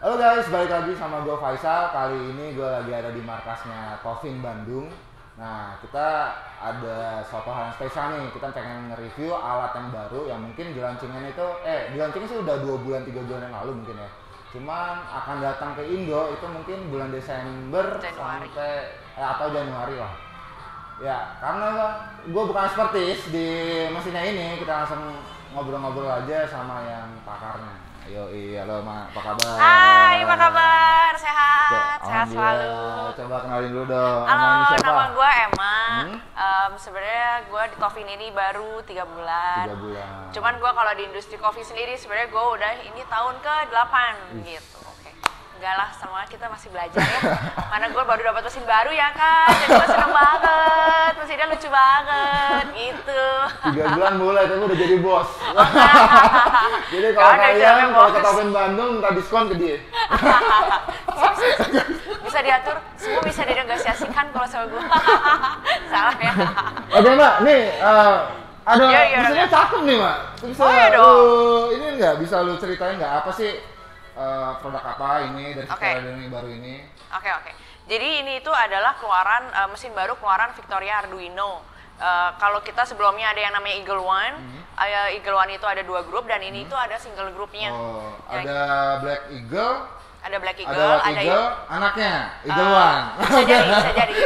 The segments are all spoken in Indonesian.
Halo guys, balik lagi sama gue Faisal. Kali ini gue lagi ada di markasnya Coffin Bandung. Nah, kita ada suatu hal yang spesial nih. Kita pengen nge-review alat yang baru yang mungkin dilaunchingnya itu, eh dilaunchingnya sih udah dua bulan tiga bulan yang lalu mungkin ya. Cuman akan datang ke Indo itu mungkin bulan Desember Januari. sampai eh, atau Januari lah. Ya, karena gue bukan expertise di mesinnya ini, kita langsung ngobrol-ngobrol aja sama yang pakarnya. Yo, iya lo, Ma. Apa kabar? Hai, apa kabar? Sehat, sehat selalu. Coba kenalin dulu dong. Halo, Nama ini siapa? nama gue Emma. Hmm? Em, Sebenarnya gue di Coffin ini baru tiga bulan. Tiga bulan. Cuman gue kalau di industri kopi sendiri sebenarnya gue udah ini tahun ke 8 gitu. Enggak lah, sama kita masih belajar ya. Mana gue baru dapat mesin baru ya kan. Jadi gue seneng banget. Mesinnya lucu banget gitu. Tiga bulan mulai, tapi udah jadi bos. jadi kalau kalian kalau ke bos. Tapen Bandung minta diskon ke dia. bisa diatur, semua bisa dinegosiasikan kalau sama gue. Salah ya. Oke mbak, nih eh, ada Iya, iya, mesinnya iya. cakep nih mbak. Bisa Oh, iya lu- dong. ini nggak bisa lu ceritain nggak apa sih eh, produk apa ini dari Oke. Victoria ini baru ini? Oke oke. Jadi ini itu adalah keluaran eh, mesin baru keluaran Victoria Arduino. Eh, kalau kita sebelumnya ada yang namanya Eagle One, eh, Eagle One itu ada dua grup dan ini itu ada single grupnya. Oh, Yang- ada Black Eagle, ada Black Eagle, ada White ada Eagle, anaknya Eagle Eh, One. Bisa jadi, bisa jadi.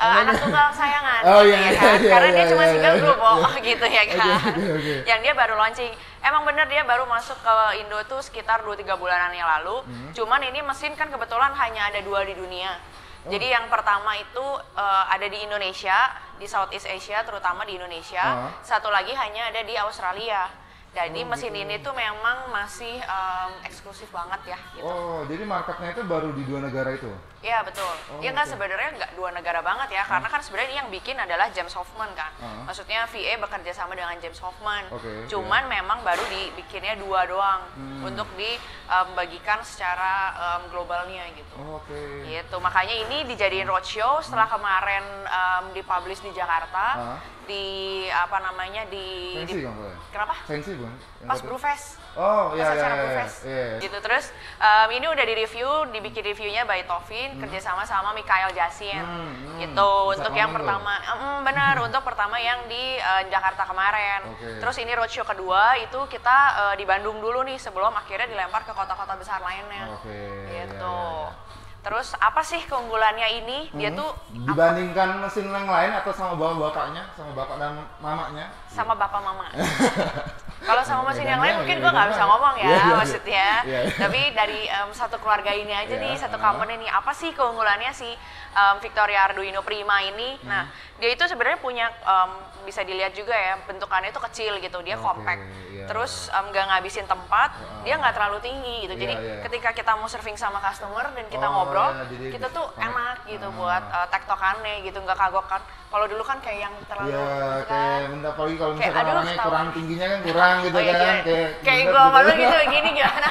Eh, anak tunggal kesayangan, Oh, gitu iya, ya kan? iya, Karena iya, dia cuma iya, single iya. group, oh, gitu ya kan? Oke, oke, oke. Yang dia baru launching. Emang bener dia baru masuk ke Indo tuh sekitar 2-3 bulanan yang lalu. Hmm. Cuman ini mesin kan kebetulan hanya ada dua di dunia. Oh. Jadi yang pertama itu eh, ada di Indonesia, di Southeast Asia, terutama di Indonesia. Oh. Satu lagi hanya ada di Australia. Jadi Oh, mesin gitu. ini tuh memang masih em, eksklusif banget ya. Gitu. Oh, jadi marketnya itu baru di dua negara itu? Iya betul. Oh, ya oke. sebenarnya nggak dua negara banget ya, karena kan sebenarnya yang bikin adalah James Hoffman kan. Uh-huh. Maksudnya VA bekerja sama dengan James Hoffman. Oke, Cuman memang baru dibikinnya dua doang Hmm. untuk dibagikan secara em, globalnya gitu. Oh, Oke. Gitu. Makanya ini dijadiin roadshow setelah kemarin em, dipublish di Jakarta, Uh-huh. Di apa namanya di, Sensi di- kan kenapa? Sensi? Yang Pas Brewfest. Oh, iya Pas iya iya. Brewfest. iya. gitu terus em, ini udah di review dibikin reviewnya by Tovin kerjasama sama Mikael Jasin Hmm, hmm. gitu Bisa untuk yang pertama em, benar untuk pertama yang di eh, Jakarta kemarin Oke. terus ini roadshow kedua itu kita eh, di Bandung dulu nih sebelum akhirnya dilempar ke kota-kota besar lainnya Oke. gitu iya, iya. Terus apa sih keunggulannya ini dia Hmm. tuh dibandingkan mesin yang lain atau sama bapak-bapaknya, sama bapak dan mamanya? sama bapak mama kalau sama mesin yang lain mungkin gue nggak bisa ngomong ya Iya, iya, iya. maksudnya Iya, iya. tapi dari em, satu keluarga ini aja nih satu ah. company nih apa sih keunggulannya si em, Victoria Arduino Prima ini Hmm. nah dia itu sebenarnya punya em, bisa dilihat juga ya bentukannya itu kecil gitu dia Oke, compact iya. terus nggak ngabisin tempat Ah. dia nggak terlalu tinggi gitu jadi iya. ketika kita mau surfing sama customer dan kita Oh, ngobrol jadi kita tuh connect. enak gitu Ah. buat eh, tektokannya gitu nggak kagok kan kalau dulu kan kayak yang terlalu Iya, kan. kayak apalagi kalau aduh, orangnya kurang tingginya kan kurang gitu Oh, iya, kan, iya. kayak kayak bulat gue sama lu gitu gini gimana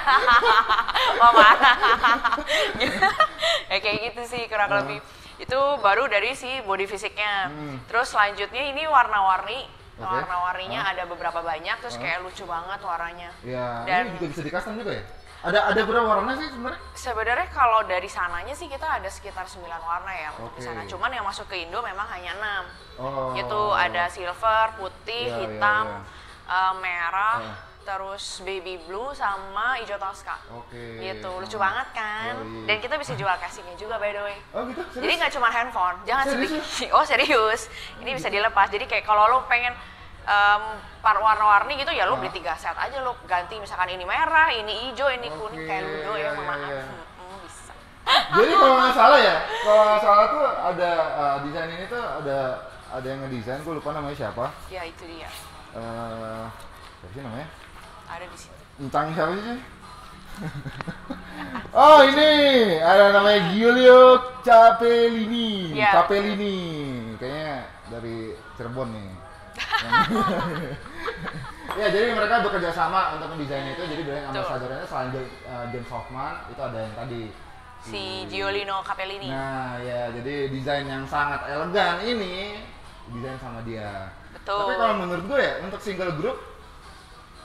mama ya kayak gitu sih kurang Hmm. lebih itu baru dari si body fisiknya Hmm. terus selanjutnya ini warna-warni Oke. warna-warninya Hah? ada beberapa banyak terus Hah? kayak lucu banget warnanya Ya, Dan- ini juga bisa di custom juga ya? Ada ada berapa warna sih sebenarnya? sebenarnya kalau dari sananya sih kita ada sekitar 9 warna ya untuk di sana cuman yang masuk ke Indo memang hanya 6 Oh. gitu ada silver putih iya, hitam iya. Eh, merah Ah. terus baby blue sama hijau tosca Oke. gitu lucu Oh. banget kan Yoi. dan kita bisa jual casingnya juga by the way Oh gitu? jadi Serius? nggak cuma handphone jangan Serius sedih oh serius ini bisa dilepas jadi kayak kalau lo pengen par warna-warni gitu ya lo Ah. beli tiga set aja lo ganti misalkan ini merah ini hijau ini kuning Oke, kayak ludo iya, ya iya, maaf iya. Mm-mm, bisa Jadi kalau nggak salah ya, kalau nggak salah tuh ada uh, desain ini tuh ada ada yang ngedesain, gue lupa namanya siapa. ya itu dia Eh, siapa sih namanya? ada di situ Tentang siapa sih? oh ini ada namanya Giulio Capellini. Iya. Capellini, kayaknya dari Cirebon nih. ya jadi mereka bekerja sama untuk mendesain itu jadi brand ambassadornya selain uh, James Hoffman itu ada yang tadi si Giolino Capellini Nah, ya, jadi desain yang sangat elegan ini desain sama dia. Betul. Tapi kalau menurut gue ya, untuk single group,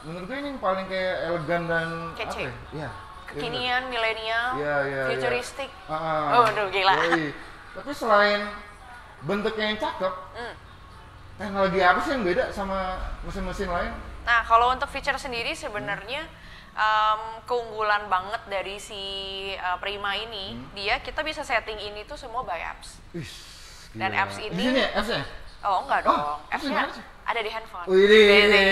menurut gue ini yang paling kayak elegan dan Kece. apa ya? Iya. kekinian, milenial, iya, iya. futuristik. Ah, Oh, aduh, gila. yoi. Tapi selain bentuknya yang cakep, Hmm. teknologi apa sih yang beda sama mesin-mesin lain? Nah, kalau untuk feature sendiri sebenarnya em, keunggulan banget dari si uh, Prima ini, Hmm. dia kita bisa setting ini tuh semua by apps. Wih, Dan apps Di ini- sini ya apps-nya? Oh, enggak Oh, dong. Gimana sih? ada di handphone. Wih, Ini.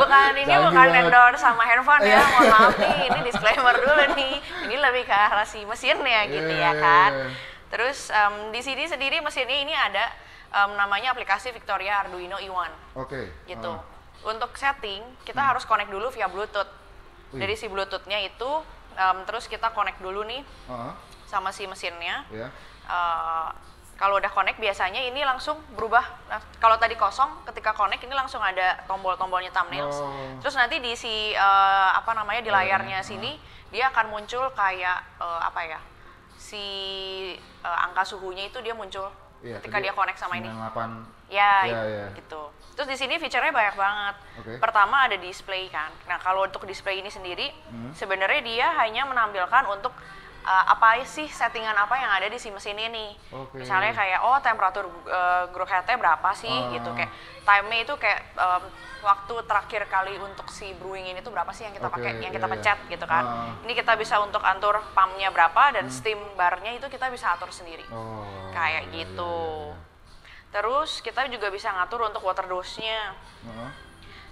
Bukan ini Canggih bukan banget. endorse sama handphone ya. Iya. Mohon maaf nih, ini disclaimer dulu nih. Ini lebih ke arah si mesinnya gitu Iya, ya iya, kan. iya. Terus em, di sini sendiri mesinnya ini ada em, namanya aplikasi Victoria Arduino i1 Oke. gitu. ah. Untuk setting kita harus connect dulu via Bluetooth. Wih. Dari si Bluetoothnya itu em, terus kita connect dulu nih Ah, sama si mesinnya. ya. Eh, kalau udah connect biasanya ini langsung berubah. Nah, kalau tadi kosong, ketika connect ini langsung ada tombol-tombolnya thumbnails. Oh. Terus nanti di si eh, apa namanya di layarnya Layarnya, sini dia akan muncul kayak eh, apa ya? Si eh, angka suhunya itu dia muncul Iya, ketika dia connect sama ini. 98. Ya, Iya, iya. gitu. Terus di sini fiturnya banyak banget. Oke. Pertama ada display kan. Nah, kalau untuk display ini sendiri Hmm. sebenarnya dia hanya menampilkan untuk uh, apa sih settingan apa yang ada di si mesin ini. Oke. Misalnya kayak oh temperatur uh, grow head-nya berapa sih Ah. gitu kayak time-nya itu kayak um, waktu terakhir kali untuk si brewing ini tuh berapa sih yang kita Oke, pakai, yang iya, kita iya. pencet gitu kan. Ah. Hmm. Ini kita bisa untuk atur pump-nya berapa dan steam bar-nya itu kita bisa atur sendiri. Oh. Kayak iya, gitu. iya. Terus kita juga bisa ngatur untuk water dose-nya. Heeh.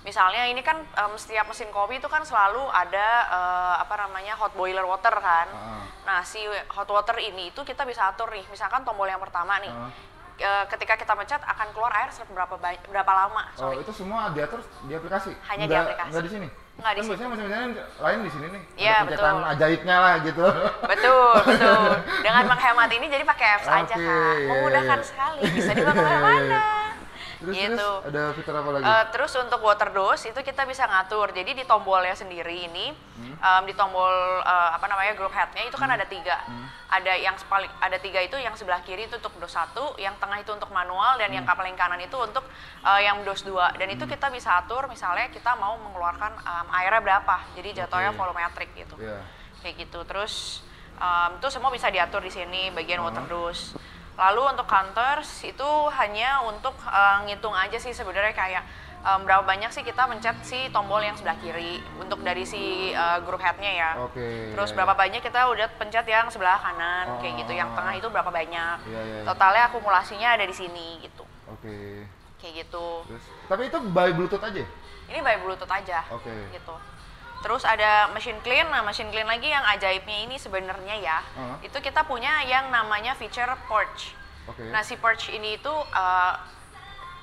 Misalnya ini kan em, setiap mesin kopi itu kan selalu ada eh, apa namanya hot boiler water kan. Heeh. Nah si hot water ini itu kita bisa atur nih. Misalkan tombol yang pertama nih, Heeh. eh, ketika kita pencet akan keluar air berapa berapa lama. Oh, Sorry. itu semua diatur di aplikasi? Hanya di Nggak- aplikasi. Nggak di sini? Nggak di kan sini. biasanya mesin-mesin lain di sini nih. Iya, betul. ajaibnya lah gitu. Betul betul. Dengan menghemat ini jadi pakai apps aja Oke, kan. Memudahkan iya. sekali. Bisa dibawa ke mana-mana. Terus, gitu. terus ada fitur apa lagi? Eh, terus untuk water dose itu kita bisa ngatur. Jadi di tombolnya sendiri ini, Hmm. em, di tombol eh, apa namanya group headnya itu kan ada tiga. Hmm. Ada yang paling ada tiga itu yang sebelah kiri itu untuk dos satu, yang tengah itu untuk manual dan yang Hmm. paling kanan itu untuk eh, yang dos dua. Dan itu kita bisa atur misalnya kita mau mengeluarkan em, airnya berapa. Jadi jatuhnya Oke. volumetric gitu. Iya. Kayak gitu. Terus em, itu semua bisa diatur di sini bagian Uh-huh. water dose. Lalu untuk counters itu hanya untuk eh, ngitung aja sih sebenarnya kayak em, berapa banyak sih kita mencet si tombol yang sebelah kiri untuk dari si eh, group headnya ya. Oke. Terus iya, berapa iya. banyak kita udah pencet yang sebelah kanan kayak gitu. Yang Oh. tengah itu berapa banyak. Iya, iya, iya. Totalnya akumulasinya ada di sini gitu. Oke. Kayak gitu. Terus, tapi itu by Bluetooth aja? Ini by Bluetooth aja. Oke. Gitu. Terus ada machine clean. Nah, machine clean lagi yang ajaibnya ini sebenarnya ya, Uh-huh. itu kita punya yang namanya feature purge. Oke. Nah, si purge ini itu uh,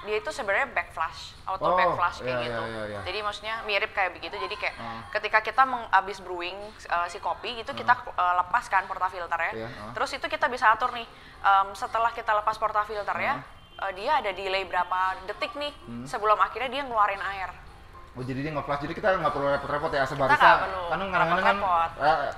dia itu sebenarnya backflash, auto Oh, backflash kayak iya, gitu. iya, iya, iya. Jadi maksudnya mirip kayak begitu. Jadi kayak Uh. ketika kita menghabis brewing uh, si kopi itu kita uh, lepaskan portafilternya. Iya, uh. Terus itu kita bisa atur nih um, setelah kita lepas portafilternya uh, dia ada delay berapa detik nih Hmm. sebelum akhirnya dia ngeluarin air. Oh jadi dia nge-flash, jadi kita nggak perlu repot-repot ya sebarista. perlu Kan kadang-kadang kan,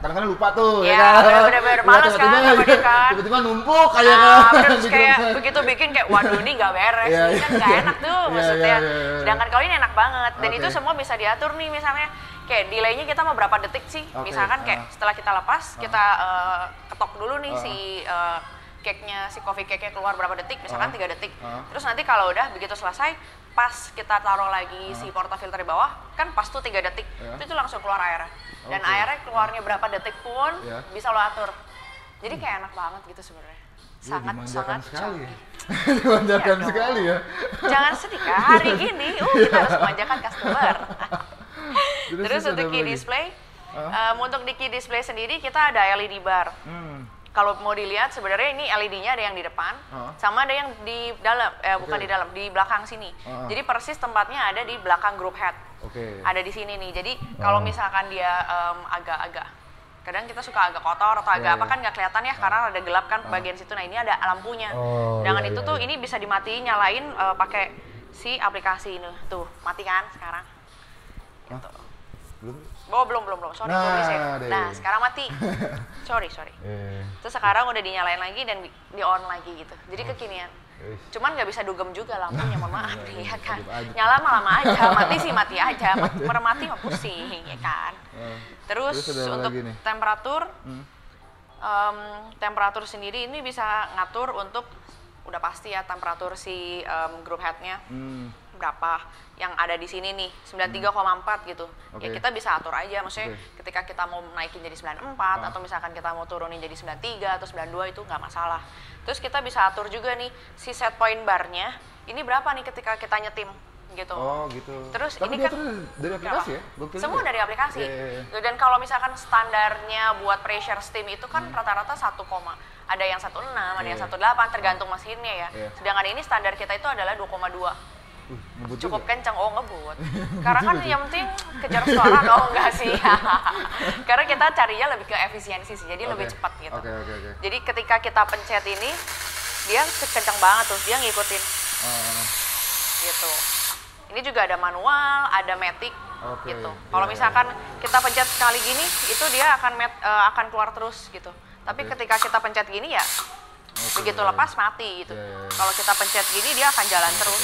kadang-kadang lupa tuh, Iya, ya kan? bener-bener malas kan, tiba-tiba, kan. Tiba-tiba numpuk kayak Nah, kan. terus di kayak grup. begitu bikin kayak waduh ini nggak beres, Iya, ini kan iya, nggak iya. enak tuh Iya, maksudnya. iya, iya, iya. Sedangkan kalau ini enak banget dan Oke. itu semua bisa diatur nih misalnya kayak delaynya kita mau berapa detik sih? Oke, Misalkan kayak ah. setelah kita lepas kita eh, ketok dulu nih Ah. si eh, cake-nya si coffee cake-nya keluar berapa detik? Misalkan Ah. tiga detik. Ah. Terus nanti kalau udah begitu selesai pas kita taruh lagi si portafilter di bawah kan pas tuh tiga detik Ya. itu langsung keluar air dan Oke. airnya keluarnya berapa detik pun Ya. bisa lo atur jadi kayak enak banget gitu sebenarnya Wih, sangat dimanjakan sangat sekali ya. dimanjakan Iya dong. sekali ya. jangan sedih kan hari gini uh kita harus memanjakan customer Terus, terus untuk key lagi? display em, untuk di key display sendiri kita ada LED bar Hmm. Kalau mau dilihat sebenarnya ini LED-nya ada yang di depan Ah. sama ada yang di dalam eh bukan Oke. di dalam di belakang sini Ah. jadi persis tempatnya ada di belakang group head Oke. ada di sini nih. Jadi kalau Oh. misalkan dia agak-agak kadang kita suka agak kotor atau agak Iya, apa iya. kan nggak kelihatan ya karena ada gelap kan bagian situ. Nah, ini ada lampunya. Oh, Dengan iya, itu iya, tuh iya. ini bisa dimatiin nyalain eh, pakai si aplikasi ini. Tuh, mati kan sekarang. Hah? Belum? Oh, belum belum belum. Sorry, Nah, di-save. deh. Nah, sekarang mati. sorry, sorry. Eh. Terus sekarang udah dinyalain lagi dan di, on lagi gitu. Jadi kekinian. Cuman nggak bisa dugem juga lampunya, mohon maaf nih ya kan. Nyala mah lama aja, mati sih mati aja, Mat- meremati mah pusing ya kan. Eh, Terus, Terus untuk temperatur, Hmm. em, temperatur sendiri ini bisa ngatur untuk udah pasti ya temperatur si em, group headnya Hmm. Berapa yang ada di sini nih 93,4 gitu ya Oke. kita bisa atur aja maksudnya Oke. ketika kita mau naikin jadi 94 Ah. atau misalkan kita mau turunin jadi 93 atau 92 itu nggak masalah terus kita bisa atur juga nih si set point barnya ini berapa nih ketika kita nyetim gitu Oh gitu. Terus Tapi ini kan- tuh dari aplikasi ya? Gokil Semua juga. dari aplikasi. Iya, iya, iya. Dan kalau misalkan standarnya buat pressure steam itu kan Hmm. rata-rata 1, ada yang 1,6, ada yang Iya. 1,8 tergantung mesinnya ya. Iya. Sedangkan ini standar kita itu adalah 2,2. Uh, Cukup juga. kencang, oh ngebut. Karena kan yang penting kejar suara, oh enggak sih. Karena kita carinya lebih ke efisiensi sih, jadi lebih Oke. cepat gitu. Oke oke oke. Jadi ketika kita pencet ini, dia kencang banget tuh, dia ngikutin Ah, gitu. Ini juga ada manual, ada matic Oke, gitu. iya, Kalau iya. misalkan kita pencet sekali gini, itu dia akan met- eh, akan keluar terus gitu. Tapi Oke. ketika kita pencet gini ya Oke, begitu iya, lepas mati gitu. Iya, iya, iya. Kalau kita pencet gini dia akan jalan Oke, terus.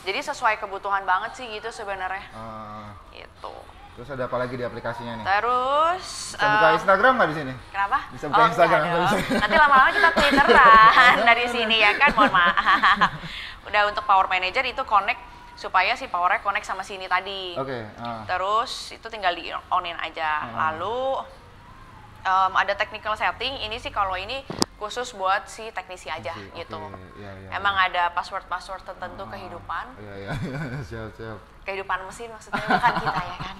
Jadi sesuai kebutuhan banget sih gitu sebenarnya. ah. Gitu. Terus ada apa lagi di aplikasinya nih? Terus Bisa buka eh, Instagram nggak di sini? Kenapa? Bisa buka enggak Instagram, bisa. Nanti lama-lama kita twitteran dari sini ya kan, mohon maaf. Udah untuk Power Manager itu connect supaya si powernya connect sama sini tadi. Oke. ah. Terus itu tinggal di onin aja. Hmm. Lalu em, ada technical setting. Ini sih kalau ini khusus buat si teknisi aja Oke, gitu. oke, iya, iya, Emang iya. ada password-password tertentu Ah, kehidupan. Iya iya siap siap. Kehidupan mesin maksudnya bukan kita ya kan.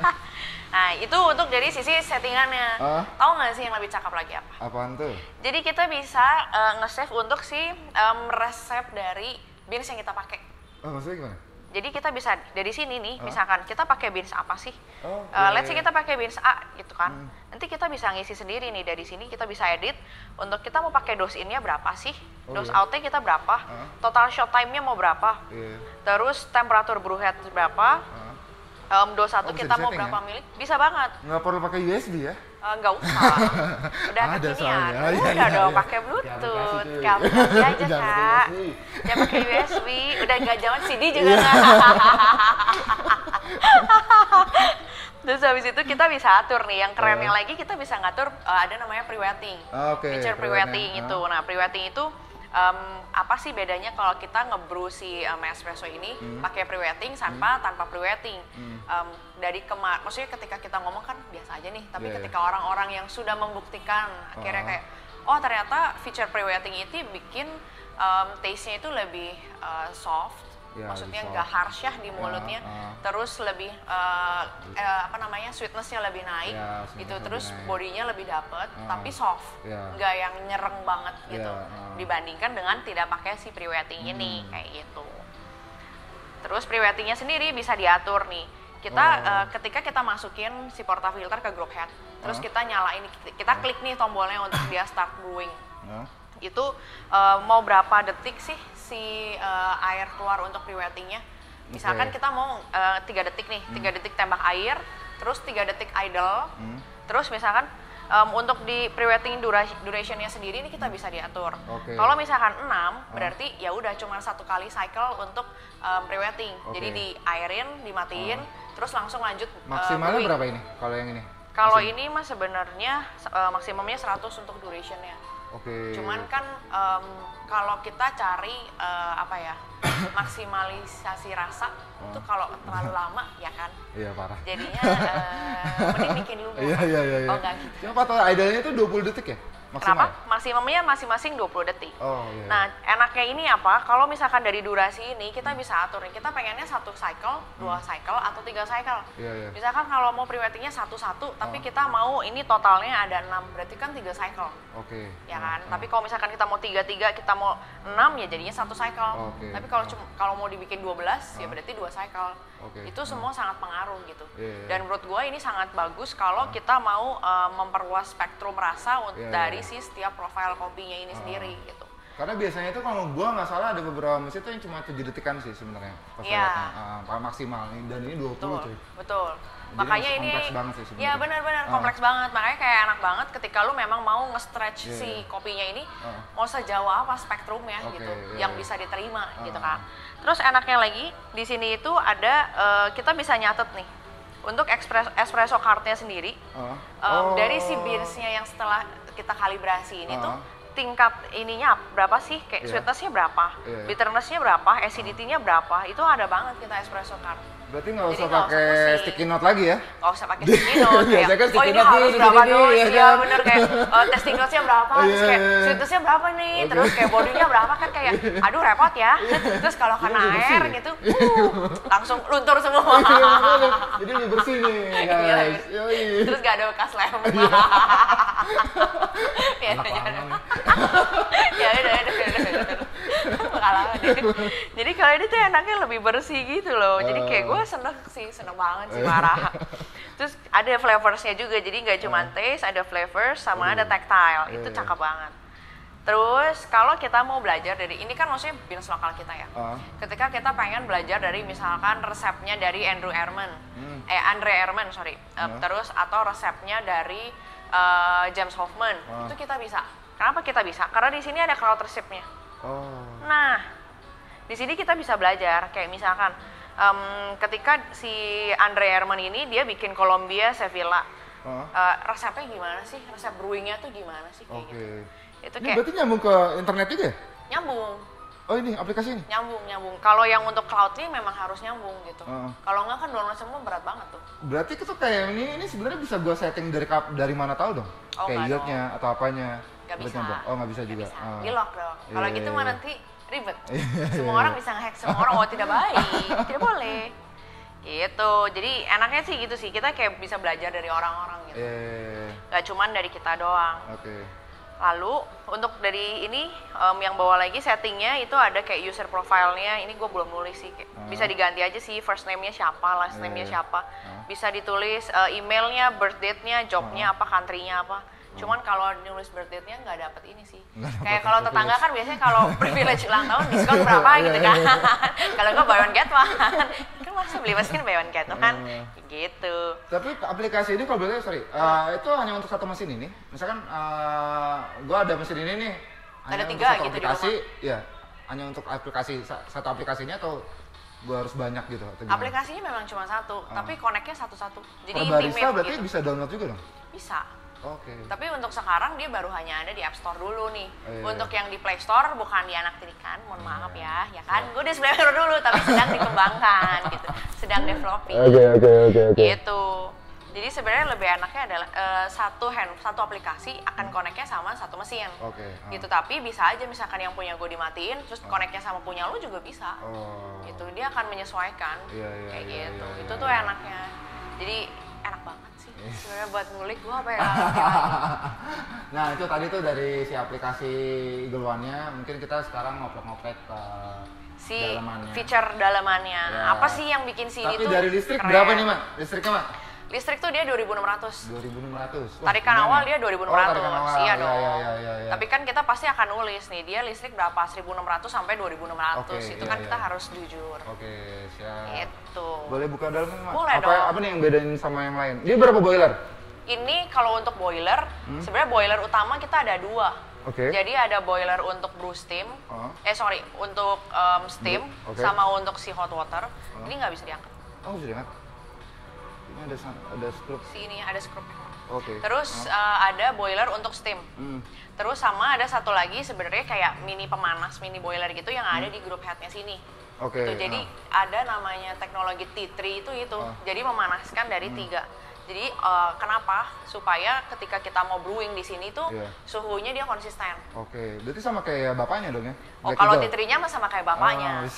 nah itu untuk dari sisi settingannya. Ah. Tahu nggak sih yang lebih cakep lagi apa? Apaan tuh? Jadi kita bisa eh, nge-save untuk si em, resep dari bins yang kita pakai. Oh maksudnya gimana? Jadi kita bisa dari sini nih, Hah? misalkan kita pakai bins apa sih? Oh, Eh, iya, let's say iya. kita pakai bins A gitu kan. Hmm. Nanti kita bisa ngisi sendiri nih dari sini kita bisa edit untuk kita mau pakai dose innya berapa sih? Oh, dose iya. outnya kita berapa? Hah? Total shot time-nya mau berapa? Iya. Terus temperatur brew head berapa? ah. Em, dose satu Oh, kita mau berapa ya? mili? Bisa banget. Nggak perlu pakai USB ya? Eh, nggak usah. Udah Ada kekinian. soalnya. Udah Iya, iya, dong iya. pakai Bluetooth. Kamu aja kak. Jangan pakai USB. Udah nggak jangan CD juga nggak. Terus habis itu kita bisa atur nih. Yang kerennya Eh. lagi kita bisa ngatur eh, ada namanya pre-wetting. Ah, Oke. Feature pre-wetting pre-wetting. itu. Ah. Nah, pre-wetting itu em, apa sih bedanya kalau kita ngebrew si em, espresso ini Hmm. pakai pre-wetting tanpa tanpa pre-wetting? Hmm. Em, dari kemar, maksudnya ketika kita ngomong kan biasa aja nih, tapi Iya, iya. ketika orang-orang yang sudah membuktikan akhirnya Ah. kayak oh ternyata feature pre-wetting itu bikin em, taste-nya itu lebih eh, soft, Ya, maksudnya nggak ya di Ya, mulutnya, ah. terus lebih eh, eh, apa namanya sweetness-nya lebih naik, Ya, itu sweetness terus naik. bodinya lebih dapet, Ah. tapi soft, Ya. nggak yang nyereng banget gitu, Ya, ah. dibandingkan dengan tidak pakai si pre-wetting ini Hmm. kayak gitu. Terus pre-wettingnya sendiri bisa diatur nih. Kita Oh. eh, ketika kita masukin si portafilter ke group head, terus kita nyalain, kita klik nih tombolnya untuk dia start brewing. Ah. Itu eh, mau berapa detik sih si eh, air keluar untuk pre-wettingnya? Misalkan Oke. kita mau eh, tiga detik nih, tiga detik tembak air, terus tiga detik idle, Hmm. Terus misalkan em, untuk di pre-wetting dura- durationnya sendiri ini kita bisa diatur. Oke. Kalau misalkan 6 berarti ya udah cuma satu kali cycle untuk em, pre-wetting. Oke. Jadi di airin, dimatiin, terus langsung lanjut eh, Maksimalnya brewing. berapa ini? Kalau yang ini? Kalau ini mah sebenarnya eh, maksimumnya 100 untuk durationnya. Oke. Cuman kan em, kalau kita cari eh, apa ya maksimalisasi rasa itu Oh. kalau terlalu lama ya kan Iya parah. jadinya eh, mending bikin dulu. Iya iya iya. iya. Oh enggak gitu. Cuma total idle-nya itu 20 detik ya? Maksimal. Kenapa? Maksimumnya masing-masing 20 detik. Oh iya. Nah, enaknya ini apa? Kalau misalkan dari durasi ini kita bisa atur nih. Kita pengennya satu cycle, dua cycle, atau tiga cycle. Iya iya. Misalkan kalau mau pre-wettingnya satu-satu, tapi Oh. kita mau ini totalnya ada 6, berarti kan tiga cycle. Oke. Ya Ah, kan? ah. Tapi kalau misalkan kita mau tiga-tiga, kita mau 6 ya jadinya satu cycle. Oke. Tapi kalau Ah. cuma kalau mau dibikin 12 ya Ah. berarti dua cycle. Oke. Itu semua sangat pengaruh gitu. Iya, iya. Dan menurut gua ini sangat bagus kalau kita mau eh, memperluas spektrum rasa untuk Iya, dari iya. si setiap profile kopinya ini sendiri gitu. Karena biasanya itu kalau gua nggak salah ada beberapa mesin itu yang cuma 7 detikan sih sebenarnya. Pas Iya. lewatnya. Ah, maksimal dan ini 20 betul cuy. betul Jadi makanya ini banget sih ya benar-benar Ah. kompleks banget makanya kayak enak banget ketika lu memang mau nge-stretch Iya, si kopinya ini Ah. mau sejauh apa spektrumnya Oke, gitu iya, yang bisa diterima gitu Ah. kan terus enaknya lagi di sini itu ada eh, kita bisa nyatet nih untuk espresso, espresso cardnya sendiri Ah. em, Oh. dari si beansnya yang setelah kita kalibrasi ini Ah. tuh tingkat ininya berapa sih kayak Iya. sweetnessnya berapa Iya. bitternessnya berapa acidity-nya berapa itu ada banget kita espresso card Berarti nggak usah nggak pakai sticky note lagi ya? Gak usah pakai sticky note Biasanya kan oh sticky ini note harus nih, berapa gini-gini, dose ya ya kan? bener kayak uh, testing dose-nya berapa terus Iya, kayak iya, iya. sweetness-nya berapa nih terus kayak bodinya berapa kan kayak aduh repot ya terus kalau kena air nih. gitu uh, langsung luntur semua Iya. Jadi lebih bersih nih Iya, guys. iya. Terus gak ada bekas lem ya Anak udah, lama nih. ya udah udah udah, udah. pengalaman deh. jadi kalau ini tuh enaknya lebih bersih gitu loh. Jadi kayak gue seneng sih seneng banget sih marah terus ada flavorsnya juga jadi nggak cuma taste ada flavors sama ada tactile. Iya, itu iya. cakep banget. Terus kalau kita mau belajar dari ini kan maksudnya beans lokal kita ya. Ah. ketika kita pengen belajar dari misalkan resepnya dari Andrew Ehrman. Hmm. eh Andre Ehrman sorry. Eh, Ya. terus atau resepnya dari eh, James Hoffman. Ah. itu kita bisa. Kenapa kita bisa? Karena di sini ada crowd resepnya Oh. nah di sini kita bisa belajar kayak misalkan em, ketika si Andre Ehrman ini dia bikin Colombia Sevilla Ah. Eh, resepnya gimana sih resep brewingnya tuh gimana sih kayak Oke. gitu itu Ini kayak berarti nyambung ke internet juga ya? nyambung Oh ini aplikasi ini? nyambung nyambung kalau yang untuk cloud nih memang harus nyambung gitu Heeh. kalau nggak kan download semua berat banget tuh Berarti itu kayak ini ini sebenarnya bisa gua setting dari dari mana tahu dong? Oh, kayak yieldnya atau apanya? Buat bisa nyambung. Oh nggak bisa Nggak juga. bisa. Ah. di lock dong kalau Iya, gitu iya, mah iya. nanti ribet. Iya, semua iya, orang iya. bisa ngehack semua orang oh tidak baik. Tidak boleh. Gitu. Jadi enaknya sih gitu sih. Kita kayak bisa belajar dari orang-orang gitu. Eh, nggak cuman dari kita doang. Oke. lalu untuk dari ini em, yang bawa lagi settingnya itu ada kayak user profile-nya. Ini gue belum nulis sih kayak, Ah. bisa diganti aja sih first name-nya siapa last Iya, name-nya iya. siapa. Ah. bisa ditulis eh, emailnya birth date-nya job-nya apa country-nya apa cuman kalau nulis birth date-nya nggak dapet ini sih dapet kayak kalau tetangga kan biasanya kalau privilege ulang tahun diskon berapa Iya, gitu iya, kan iya. kalau nggak buy one get one kan masa beli mesin buy one get one Iya. gitu Tapi aplikasi ini kalau boleh sorry, eh, itu hanya untuk satu mesin ini. Misalkan eh, gua ada mesin ini nih. Ada tiga satu gitu di aplikasi, ya. Hanya untuk aplikasi sa- satu aplikasinya atau gua harus banyak gitu atau gimana? aplikasinya memang cuma satu Ah. tapi connect-nya satu-satu jadi Per barista berarti gitu bisa download juga dong? bisa Oke. Tapi untuk sekarang dia baru hanya ada di App Store dulu nih. Oh, iya, untuk iya. yang di Play Store bukan di anak tirikan, mohon maaf ya, Iya. ya kan? Gue di Store dulu tapi sedang dikembangkan gitu, sedang developing. Oke oke oke oke. Gitu. Jadi sebenarnya lebih enaknya adalah eh, satu hand, satu aplikasi akan connect-nya sama satu mesin. Oke. ah. Gitu. Tapi bisa aja misalkan yang punya gue dimatiin, terus connect-nya sama punya lu juga bisa. Oh. Gitu. Dia akan menyesuaikan. Iya, iya, kayak iya, gitu. iya, Itu iya, tuh iya. enaknya. Jadi enak banget. Sebenarnya buat ngulik gue apa ya? nah itu tadi tuh dari si aplikasi Eagle One-nya mungkin kita sekarang ngoprek-ngoprek ke si dalamannya. feature dalamannya. Ya. Apa sih yang bikin sini Tapi tuh dari listrik keren. berapa nih mak? Listriknya mak? Listrik tuh dia 2600. 2600. Wah, Tarikan lumayan awal ya. dia 2600. Oh, tarikan awal. Iya Ya, dong. ya, ya, ya, ya. Tapi kan kita pasti akan nulis nih, dia listrik berapa? 1600 sampai 2600. Oke, Itu iya, kan iya. kita harus jujur. Oke, siap. Gitu. Boleh buka dalamnya mak? Boleh apa, dong. Apa nih yang bedain sama yang lain? Dia berapa boiler? Ini kalau untuk boiler, sebenarnya boiler utama kita ada dua. Hmm? Oke. Jadi ada boiler untuk brew steam, Oh. eh sorry, untuk um, steam, oke. sama untuk si hot water. Oh. Ini nggak bisa diangkat. Oh, bisa diangkat. Ini ada ada skrup. Si ini ada skrup. Oke. Terus Oh. uh, ada boiler untuk steam. Hmm. Terus sama ada satu lagi sebenarnya kayak mini pemanas, mini boiler gitu yang ada di grup headnya sini. Hmm. Oke. Tuh, jadi ah. ada namanya teknologi T3 itu itu. Ah. Jadi memanaskan Hmm. dari tiga. Jadi eh, kenapa? Supaya ketika kita mau brewing di sini tuh Iya. suhunya dia konsisten. Oke, berarti sama kayak bapaknya dong ya? Oh kalau? T3-nya mah sama kayak bapaknya. Oh.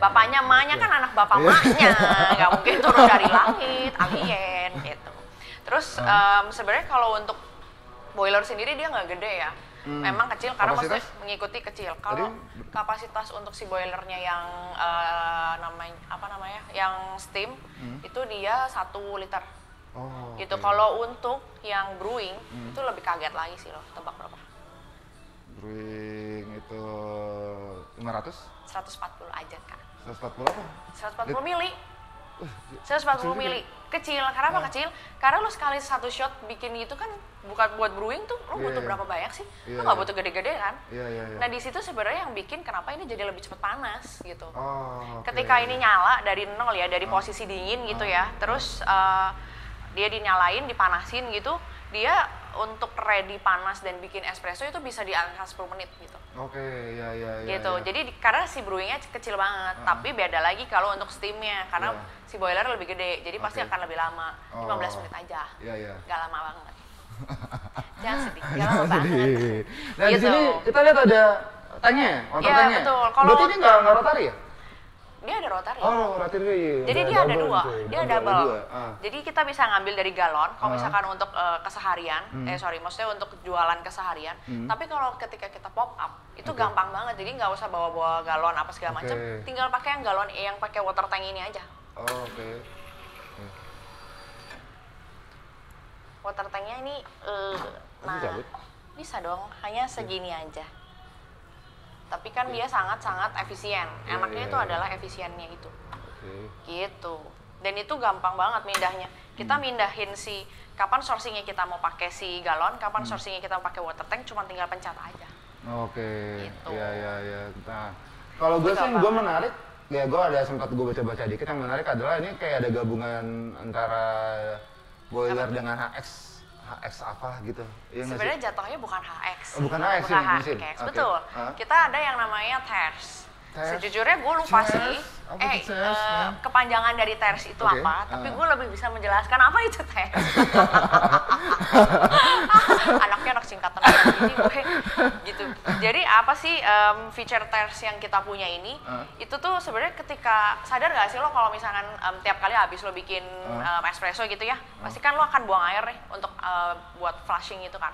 Bapaknya emaknya kan anak bapak Iya. maknya, nggak mungkin turun dari langit, alien gitu. Terus em, sebenarnya kalau untuk boiler sendiri dia nggak gede ya, Hmm. memang kecil karena maksudnya Kapasitas? mengikuti kecil. Kalau kapasitas untuk si boilernya yang eh, namanya apa namanya, yang steam Hmm. itu dia satu liter Oh, gitu. oke. Kalau untuk yang brewing Hmm. itu lebih kaget lagi sih loh, tebak berapa? brewing itu 500 140 aja kan 140 apa 140 mili 140 mili kecil karena apa Ah. kecil karena lu sekali satu shot bikin gitu kan bukan buat brewing tuh lu Iya, butuh iya. berapa banyak sih Iya, lu nggak iya. butuh gede-gede kan iya iya iya nah di situ sebenarnya yang bikin kenapa ini jadi lebih cepat panas gitu oh oke. ketika ini nyala dari nol ya dari posisi dingin gitu ya terus eh, dia dinyalain dipanasin gitu dia untuk ready panas dan bikin espresso itu bisa di angka 10 menit gitu oke iya iya iya gitu iya. jadi di- karena si brewingnya kecil banget tapi beda lagi kalau untuk steamnya karena Iya. si boiler lebih gede jadi pasti Oke. akan lebih lama 15 Oh. menit aja iya iya nggak lama banget jangan sedih nggak lama banget Nah di Gitu. sini kita lihat ada tanya, motor Iya, tanya. betul. Kalau- Berarti ini nggak rotari ya? Dia ada rotary Oh, rotari iya. Jadi Udah dia ada dua, tuh. dia Oh, double. dua. Ah. Jadi kita bisa ngambil dari galon, kalau Ah. misalkan untuk eh, keseharian, Hmm. eh sorry, maksudnya untuk jualan keseharian. Tapi kalau ketika kita pop up, itu Oke. gampang banget. Jadi nggak usah bawa-bawa galon apa segala macam. Oke. Tinggal pakai yang galon eh, yang pakai water tank ini aja. Oh, oke. Water tanknya ini, eh, nah, bisa dong, hanya segini aja. Tapi kan dia sangat-sangat efisien. Iya, Enaknya iya, itu iya. adalah efisiennya itu. Oke. gitu dan itu gampang banget mindahnya Hmm. kita mindahin si kapan sourcingnya kita mau pakai si galon kapan Hmm. sourcingnya kita mau pakai water tank cuma tinggal pencet aja Oke. Gitu. Iya, iya, iya. Nah, kalau gue sih gue menarik ya gue ada sempat gue baca-baca dikit yang menarik adalah ini kayak ada gabungan antara boiler dengan HX HX apa gitu sih? sebenarnya jatuhnya bukan HX Oh, bukan HX mesin? HX Oke. betul Hah? kita ada yang namanya TERS TERS? sejujurnya gue lupa TERS? sih Apa eh TERS, Ma'am? kepanjangan dari TERS itu Oke, apa tapi ah. gue lebih bisa menjelaskan apa itu TERS anaknya anak singkatan ini gue gitu jadi apa sih em, feature TERS yang kita punya ini Ah. itu tuh sebenarnya ketika sadar gak sih lo kalau misalkan em, tiap kali habis lo bikin Ah. em, espresso gitu ya pasti kan lo akan buang air nih untuk eh, buat flushing itu kan.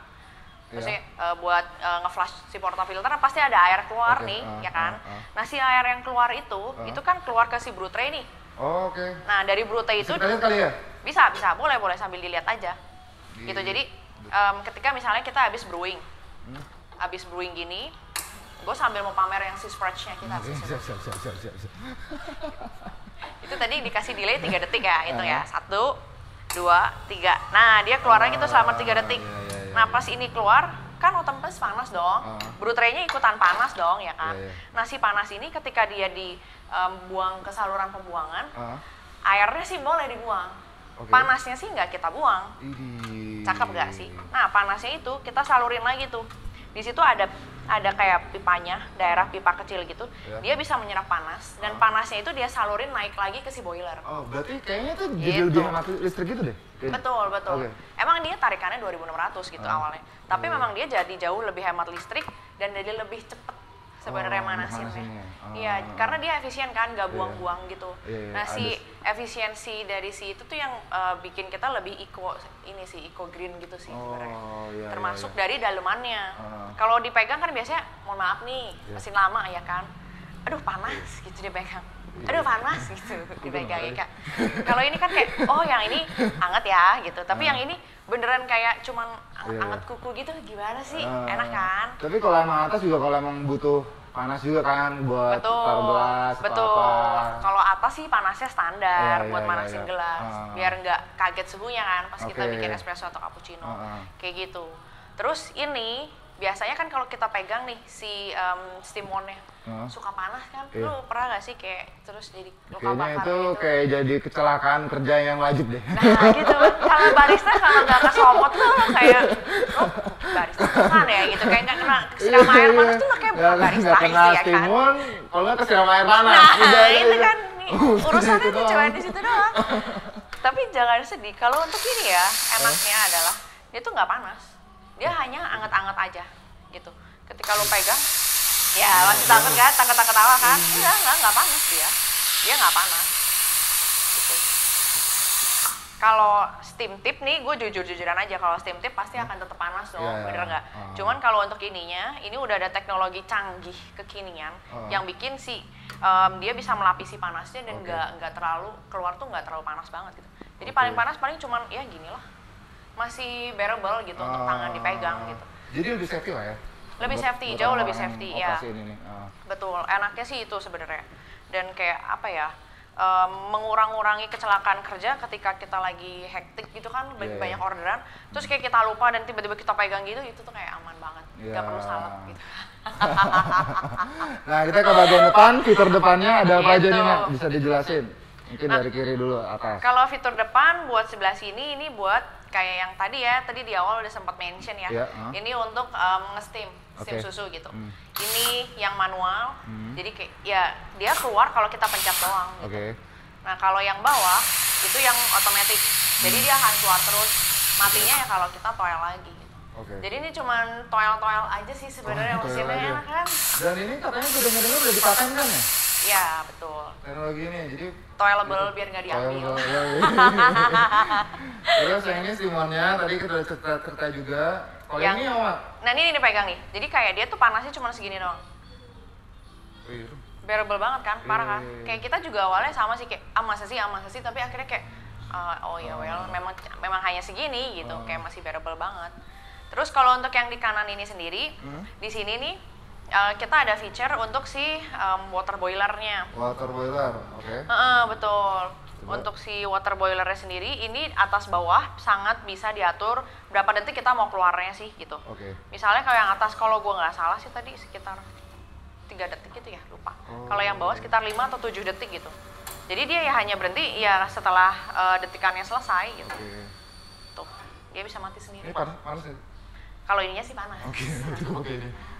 Maksudnya eh, buat eh, nge-flush si portafilter pasti ada air keluar Oke, nih, ah, ya kan? ah, ah. Nah si air yang keluar itu, Ah. itu kan keluar ke si brew tray nih. Oh, oke. Nah dari brew tray itu kali ya? bisa bisa boleh boleh sambil dilihat aja gitu. Jadi em, ketika misalnya kita habis brewing Hmm. habis brewing gini gue sambil mau pamer yang si spreadsnya kita. Oke, sih siap, siap, siap, siap, siap, siap. itu tadi dikasih delay 3 detik ya itu ya. Ah. satu dua tiga. Nah dia keluarnya gitu selama 3 detik. iya, iya, iya, nah pas ini keluar kan otomatis panas dong. Ah. brew tray-nya ikutan panas dong ya kan? Nah si panas ini ketika dia dibuang ke saluran pembuangan Ah, airnya sih boleh dibuang Oke. panasnya sih nggak kita buang Idih. cakep gak sih? Nah panasnya itu kita salurin lagi tuh. Di situ ada ada kayak pipanya, daerah pipa kecil gitu. Ya. Dia bisa menyerap panas dan Ah. panasnya itu dia salurin naik lagi ke si boiler. Oh, berarti kayaknya tuh jadi Gitu. lebih hemat listrik gitu deh. Kayaknya. Betul betul. Oke. Emang dia tarikannya 2.600 gitu Ah. awalnya. Tapi Iya. memang dia jadi jauh lebih hemat listrik dan jadi lebih cepet sebenarnya Oh, manasinnya. Iya, karena dia efisien kan, gak Iya. buang-buang gitu. Iya, iya, Nah si efisiensi dari si itu tuh yang eh, bikin kita lebih eco ini sih eco green gitu sih sebenarnya. Oh, iya, iya, Termasuk iya. dari dalemannya. Ah. Kalau dipegang kan biasanya, mohon maaf nih, Iya. mesin lama ya kan. Aduh panas gitu dipegang. Aduh panas gitu dipegang ya kak. Kalau ini kan kayak, oh yang ini hangat ya gitu. Tapi Ah. yang ini beneran kayak cuman Iya. anget kuku gitu gimana sih? Ah. Enak kan? Tapi kalau emang atas juga kalau emang butuh panas juga kan buat betul taruh gelas betul kalau atas sih panasnya standar Iya, buat iya, manasin iya, iya. gelas Ah. biar nggak kaget suhunya kan pas kita Oke. bikin espresso atau cappuccino ah. kayak gitu terus ini biasanya kan kalau kita pegang nih si um, steam-on-nya Suka panas kan Iya. lu pernah gak sih kayak terus jadi luka Kayaknya bakar itu gitu kayak jadi kecelakaan kerja yang wajib deh. Nah gitu, kalau barista kalau nggak kesomot tuh kayak, oh barista kan ya gitu, kayak nggak kena siram air panas tuh kayak bukan barista kena gitu ya kan. kalau nggak kesiram air panas. Nah Udah, itu kan nih, urusannya itu tuh cuma di situ doang. Tapi jangan sedih, kalau untuk ini ya enaknya adalah dia tuh nggak panas, dia hanya anget-anget aja gitu. Ketika lo pegang, ya masih takut kan, takut-takut tawa kan? Enggak, enggak, enggak panas dia, dia nggak panas. Gitu. Kalau steam tip nih, gue jujur-jujuran aja kalau steam tip pasti akan tetap panas dong, Iya, iya. bener nggak? Ah. Cuman kalau untuk ininya, ini udah ada teknologi canggih kekinian Ah. yang bikin si em, dia bisa melapisi panasnya dan nggak nggak terlalu keluar tuh nggak terlalu panas banget gitu. Jadi Oke. paling panas paling cuman ya gini lah, masih bearable gitu untuk Ah. tangan dipegang gitu. Jadi lebih safety lah ya. Lebih buat- safety, buat jauh lebih safety, ya. ini nih. Ah. Betul, enaknya sih itu sebenarnya. Dan kayak apa ya? em, mengurang-urangi kecelakaan kerja ketika kita lagi hektik gitu kan iya. banyak orderan terus kayak kita lupa dan tiba-tiba kita pegang gitu itu tuh kayak aman banget nggak Iya. perlu salah gitu Nah, kita ke bagian depan, fitur depannya ada apa aja nih? Bisa dijelasin? Mungkin Nah. dari kiri dulu atas. Kalau fitur depan buat sebelah sini ini buat kayak yang tadi ya, tadi di awal udah sempat mention ya. Iya, ah. Ini untuk um, nge-steam, steam Oke. susu gitu. Hmm. Ini yang manual. Hmm. Jadi kayak ya dia keluar kalau kita pencet doang gitu. Oke. Nah, kalau yang bawah itu yang otomatis. Jadi Hmm. dia akan keluar terus. Matinya ya kalau kita toel lagi gitu. Oke. Jadi ini cuman toel-toel aja sih sebenarnya Oh, mesinnya enak kan? Dan ini katanya gue dengar-dengar udah dipatenkan ya? Ya, betul. Teknologi ini, jadi Toilable biar nggak diambil. Toel- Terus yang ini stimonnya, tadi kita udah cerita-cerita juga. Kalau Yang- ini apa? Nah, ini nih pegang nih. Jadi kayak dia tuh panasnya cuma segini doang. Wih, bearable banget kan, parah kan? Iya. Kayak kita juga awalnya sama sih kayak ah masa sih, ah masa sih, tapi akhirnya kayak ah, oh ya well, memang memang hanya segini gitu, Oh. kayak masih bearable banget. Terus kalau untuk yang di kanan ini sendiri, Hmm? di sini nih eh, kita ada feature untuk si em, water boilernya. Water boiler, oke. Heeh, betul. Coba. Untuk si water boilernya sendiri, ini atas bawah sangat bisa diatur berapa detik kita mau keluarnya sih gitu. Oke. Misalnya kalau yang atas kalau gua nggak salah sih tadi sekitar tiga detik gitu ya lupa. Oh. Kalau yang bawah sekitar 5 atau 7 detik gitu. Jadi dia ya hanya berhenti ya setelah eh, detikannya selesai gitu. Oke. Tuh. Dia bisa mati sendiri. Ini panas, panas ya? Kalau ininya sih panas. Oke, oke.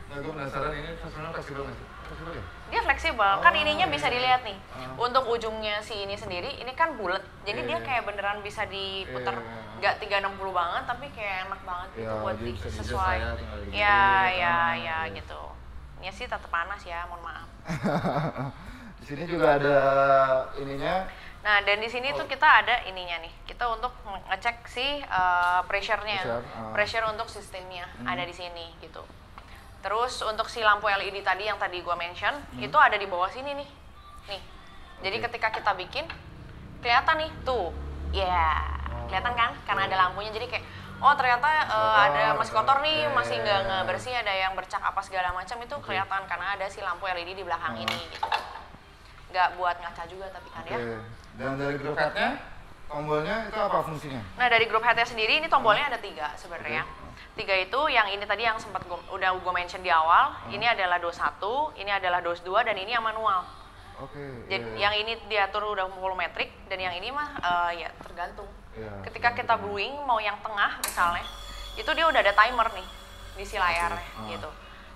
Nah, gue penasaran ini sebenarnya fleksibel nggak sih? Fleksibel ya? Dia fleksibel. Kan Oh, ininya bisa iya. dilihat nih. Ah. Untuk ujungnya si ini sendiri ini kan bulat. Jadi Iya, dia iya. kayak beneran bisa diputer Iya. nggak 360 banget tapi kayak enak banget gitu Iya, buat di sesuai. lah ya, Ya, ya, ya iya. gitu. Ini sih tetap panas ya, mohon maaf. Di sini juga ada ininya. Nah, dan di sini tuh kita ada ininya nih. Kita untuk ngecek si uh, pressure-nya. Pressure, ah. Pressure untuk sistemnya Hmm. ada di sini gitu. Terus untuk si lampu LED tadi yang tadi gua mention, Hmm. itu ada di bawah sini nih. Nih. Jadi Oke. ketika kita bikin kelihatan nih tuh. Ya, Oh, kelihatan kan? Karena ada lampunya jadi kayak oh ternyata uh, kotor, ada masih kotor nih, oke. masih nggak nggak bersih, ada yang bercak apa segala macam itu Oke. kelihatan karena ada si lampu LED di belakang Hmm. ini gitu. Nggak buat ngaca juga tapi kan Oke. ya. Dan dari grup headnya, tombolnya itu apa fungsinya? Nah dari grup headnya sendiri ini tombolnya ada tiga sebenarnya. Oke. Tiga itu yang ini tadi yang sempat gua, udah gue mention di awal. Hmm. Ini adalah dos 1, ini adalah dos 2 dan ini yang manual. Oke. Jadi iya. yang ini diatur udah volumetrik dan yang ini mah eh, ya tergantung. Iya, Ketika kita tergantung. brewing mau yang tengah misalnya, itu dia udah ada timer nih di si layarnya Oke, ah. gitu.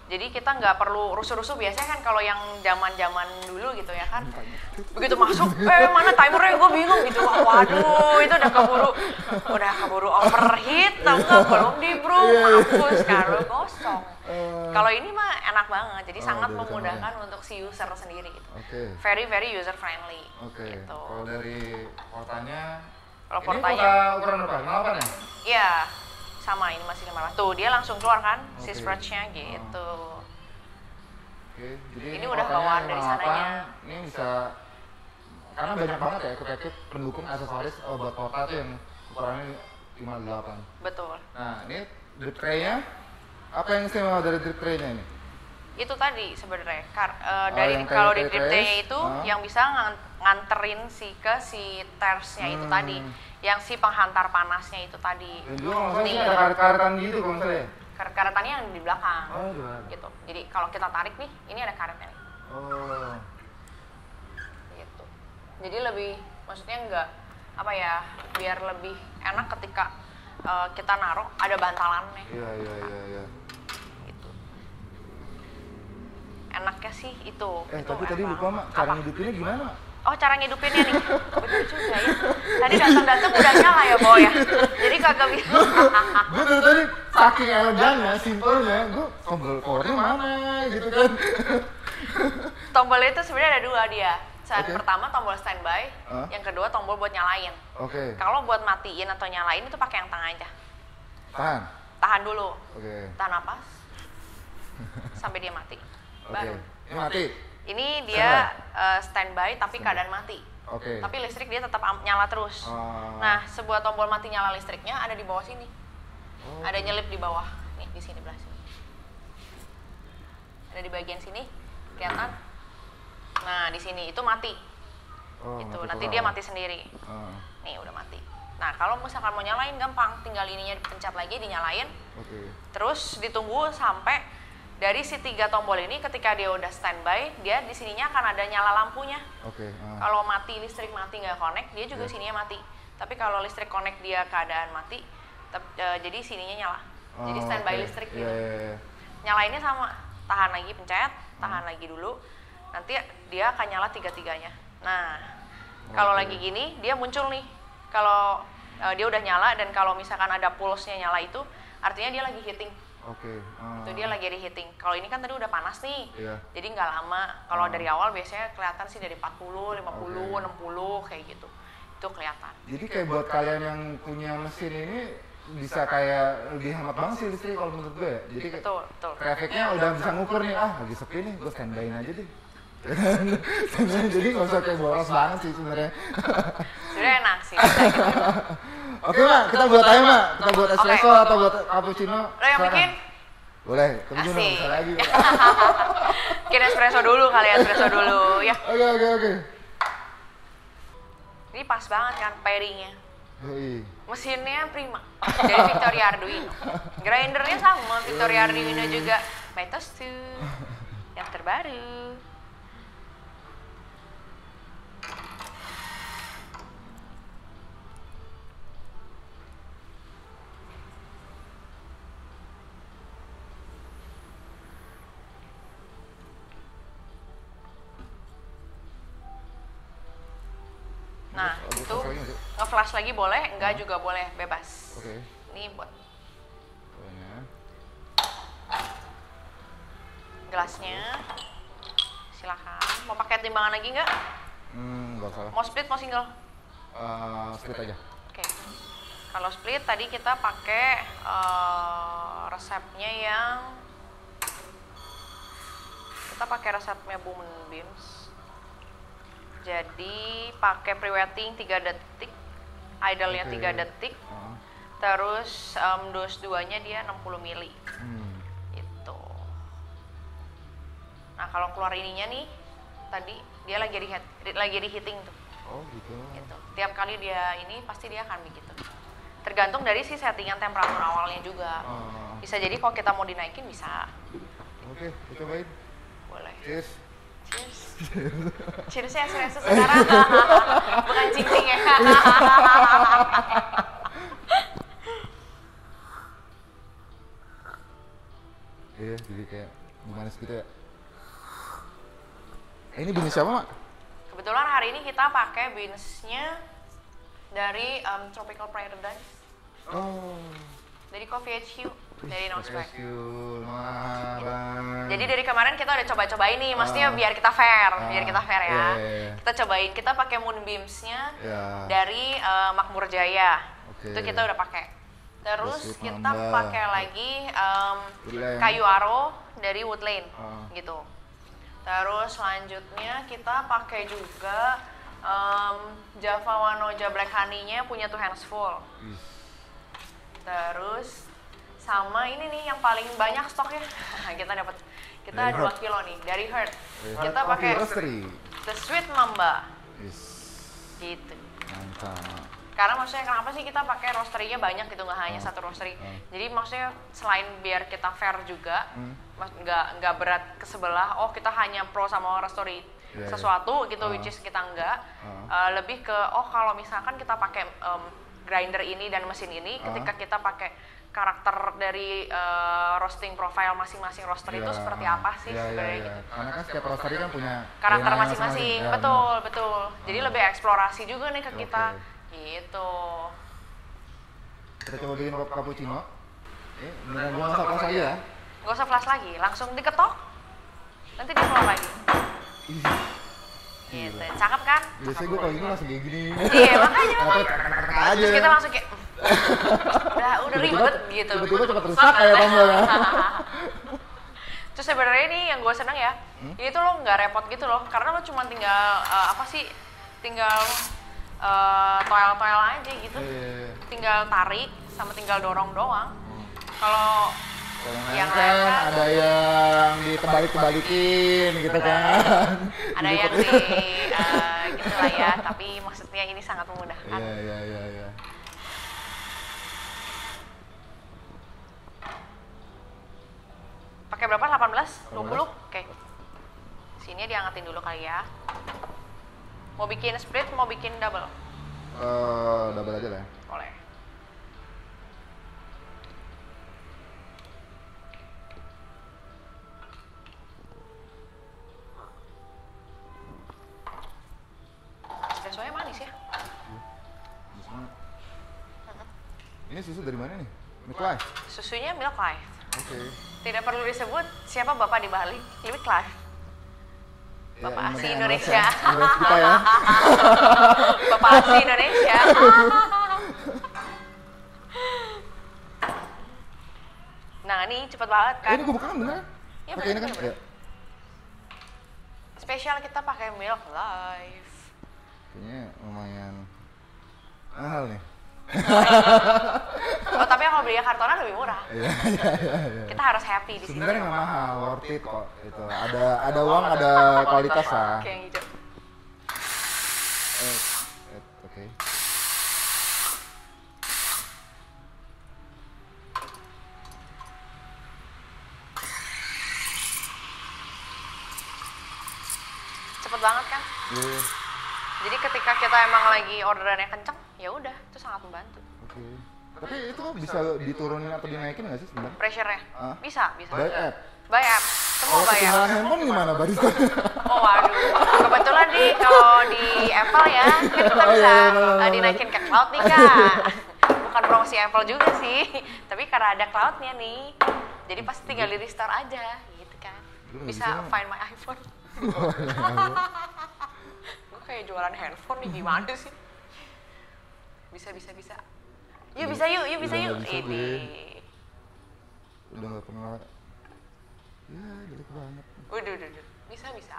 Jadi kita nggak perlu rusuh-rusuh biasanya kan kalau yang zaman-zaman dulu gitu ya kan. Begitu masuk, eh mana timernya gue bingung gitu. Wah, Waduh, itu udah keburu udah keburu overheat, tau nggak belum di brew, Iya, iya. mampus lu kosong. Eh, Kalau ini mah enak banget, jadi Oh, sangat memudahkan untuk si user sendiri gitu. Oke. Very very user friendly. Oke. Gitu. Kalau dari portanya, Kalau ini ukuran berapa? 58 ya? ya sama ini masih 500. Tuh dia langsung keluar kan si Oke. scratch-nya gitu. Oke, jadi Ini udah bawaan dari 58, sananya. Ini bisa karena banyak banget ya ekip-ekip pendukung aksesoris oh, buat porta tuh yang ukurannya 58. Betul. Nah, ini drip tray-nya apa yang istimewa dari drip tray-nya ini? Itu tadi sebenarnya kar- eh, Oh, dari kalau di tray itu ah. yang bisa ngan- nganterin si ke si tersnya itu Hmm. tadi, yang si penghantar panasnya itu tadi. Sih ada karet-karetan gitu kalau nggak salah ya? karet-karetannya yang di belakang. Oh. Gitu. Jadi kalau kita tarik nih, ini ada karetnya nih. Oh, gitu jadi lebih maksudnya enggak apa ya biar lebih enak ketika eh, kita naruh ada bantalannya iya iya iya iya. gitu enaknya sih itu. Eh, itu tapi tadi lupa mak, cara Apa? ngidupinnya gimana? Mak? oh cara ngidupinnya nih. Betul juga ya. Tadi datang-datang udah nyala ya Bo ya? Jadi kagak bisa gue dari tadi saking elegannya, simpelnya, gue tombol powernya mana? gitu kan? tombol itu sebenarnya ada dua dia. Saat Oke. pertama tombol standby Hah? yang kedua tombol buat nyalain. Oke, kalau buat matiin atau nyalain itu pakai yang tengah aja. Tahan. tahan dulu. Oke, tahan napas. Sampai dia mati oke. baru. Ini mati. ini dia eh, standby tapi keadaan mati. Oke. tapi listrik dia tetap nyala terus. Oh. nah sebuah tombol mati nyala listriknya ada di bawah sini. Oh. ada nyelip di bawah. Nih di sini belah sini. Ada di bagian sini. Kelihatan? Nah di sini. Itu mati. Oh, mati nanti dia mati sendiri. Ah, nih udah mati. Nah kalau misalkan mau nyalain gampang. Tinggal ininya dipencet lagi dinyalain. Oke. terus ditunggu sampai dari si tiga tombol ini ketika dia udah standby dia di sininya akan ada nyala lampunya Oke. ah. kalau mati listrik mati nggak connect dia juga Iya. sininya mati tapi kalau listrik connect dia keadaan mati tep- eh, jadi sininya nyala jadi Oh, standby oke. listrik Iya, gitu iya, iya. nyalainnya sama tahan lagi pencet tahan Hmm. lagi dulu nanti dia akan nyala tiga tiganya nah kalau lagi gini dia muncul nih kalau eh, dia udah nyala dan kalau misalkan ada pulse-nya nyala itu artinya dia lagi hitting Oke. ah. itu dia lagi reheating kalau ini kan tadi udah panas nih Iya. jadi nggak lama kalau Oh. dari awal biasanya kelihatan sih dari 40 50 Oke. 60 kayak gitu itu kelihatan Jadi kayak buat kalian yang punya mesin ini bisa kayak lebih hemat banget sih listrik kalau menurut gue ya. Jadi kayak betul betul trafficnya udah bisa ngukur nih, ah lagi sepi nih, gue standbyin aja deh. Jadi nggak usah kayak boros banget sih sebenarnya. sebenarnya enak sih. Oke mak, kita buat aja mak, kita buat espresso atau buat cappuccino. lo yang bikin Boleh, nggak Asik. bisa lagi. bikin espresso dulu kali ya espresso dulu ya Oke oke oke. ini pas banget kan pairingnya mesinnya prima dari Victoria Arduino grindernya sama Victoria Arduino juga Mytos 2 yang terbaru Nah, Terus, itu nge-flash lagi boleh, enggak juga boleh, bebas. Oke. Ini buat Pokoknya. gelasnya. Silahkan. Mau pakai timbangan lagi nggak? Hmm, nggak salah. Mau split, mau single? Eh, split aja. Oke. Kalau split tadi kita pakai eh, resepnya yang kita pakai resepnya Boomen Beams. Jadi pakai pre-wetting 3 detik, idle-nya Oke. 3 detik, Ah, terus em, dos 2-nya dia 60 mili. hmm. Itu. Nah, kalau keluar ininya nih tadi dia lagi di lagi reheating tuh. Oh gitu. gitu. Tiap kali dia ini pasti dia akan begitu. Tergantung dari si settingan temperatur awalnya juga. Ah, Bisa jadi kalau kita mau dinaikin bisa. Oke, kita cobain. Boleh. Cheers. Cheers. Cheers ya espresso sekarang. Bukan cincin ya. Iya, jadi kayak gimana sih gitu ya? Eh, ini bisnis siapa mak? Kebetulan hari ini kita pakai beansnya dari em, Tropical Paradise, Oh. dari Coffee HQ, dari No Spec. Jadi dari kemarin kita udah coba-cobain nih, maksudnya Ah. biar kita fair, Ah, biar kita fair ya. Kita cobain, kita pakai Moonbeams-nya Ya. dari eh, Makmur Jaya. Itu kita udah pakai. Terus kita pakai lagi Woodland. kayu aro dari Woodlane, Ah. gitu. Terus selanjutnya kita pakai juga em, Java Wanoja Black Honey-nya punya Two Hands Full. Terus sama ini nih yang paling banyak stoknya. kita dapat kita Dari 2 Heart. kilo nih dari. Dari Kita Heart pakai. The Sweet Mamba Is gitu. mantap. Karena maksudnya kenapa sih kita pakai roastery-nya banyak gitu nggak hanya Oh. satu roastery. Oh. Jadi maksudnya selain biar kita fair juga, Hmm. nggak nggak berat ke sebelah. Oh kita hanya pro sama roastery Iya, iya. sesuatu gitu, Oh. which is kita enggak. Oh. Eh, lebih ke oh kalau misalkan kita pakai em, grinder ini dan mesin ini, Oh. ketika kita pakai karakter dari eh, roasting profile masing-masing roaster itu Iya, seperti apa sih Iya, iya, sebenarnya iya. gitu. Karena kan setiap roastery kan punya karakter masing-masing Ya, betul betul jadi lebih eksplorasi juga nih ke Oke. kita gitu. Kita coba bikin cappuccino. Eh, beneran gua masak pas aja ya. nggak usah flash lagi langsung diketok nanti dia keluar lagi gitu cakep kan Biasanya gua kalau gini langsung kayak gini. iya makanya terus kita langsung kayak udah udah ribet gitu tiba-tiba cepet rusak kayak tombolnya. terus sebenarnya ini yang gue seneng ya Hmm? ini tuh lo nggak repot gitu loh karena lo cuma tinggal eh, apa sih tinggal eh, toel-toel aja gitu Iya. tinggal tarik sama tinggal dorong doang Hmm. kalau Yang kan kan- ada yang di ditebalik-tebalikin gitu kan. Ada yang di eh, gitu lah ya, tapi maksudnya ini sangat memudahkan. Iya, iya, iya, iya. Pakai berapa? 18? 20? 18. Oke. Sini diangetin dulu kali ya. Mau bikin split, mau bikin double? Eh, double aja lah ya. Boleh. Manis ya. Banget. Ini susu dari mana nih? Milk Life. Susunya Milk Life. Oke. Tidak perlu disebut siapa bapak di Bali. Life. Ya, Bapak yang asli Indonesia. endorse kita ya. bapak asli Indonesia. nah ini cepet banget Eh, kan. ini gue bukan bener? Iya, Pakai ini kan? Iya. Spesial kita pakai Milk Life. Kayaknya lumayan mahal nih. Oh tapi kalau beli kartonan lebih murah. Iya, iya, iya, iya. Kita harus happy di sini. Sebenarnya nggak mahal, worth it kok. Itu ada ada uang, ada kualitas lah. Eh, eh, Oke. Cepet banget kan? Iya, Jadi ketika kita emang lagi orderannya kenceng, ya udah itu sangat membantu. Oke. Tapi itu bisa diturunin atau dinaikin nggak sih sebenarnya? Pressure-nya bisa, bisa. By app. By app. Semua Kalau by app. handphone gimana barista? Oh waduh, kebetulan nih kalau di Apple ya, kan kita Oh, bisa iya, iya, benar, uh, benar. dinaikin ke cloud nih kak. Bukan promosi Apple juga sih, tapi karena ada cloudnya nih, jadi pasti tinggal di restore aja, gitu kan. Bisa bisa. find my iPhone. Kayak jualan handphone nih gimana sih? Bisa bisa bisa. Yuk bisa yuk, yuk bisa Udah yuk. Ini. Udah nggak pernah. Ya, jelek banget. Waduh, waduh, waduh. bisa bisa.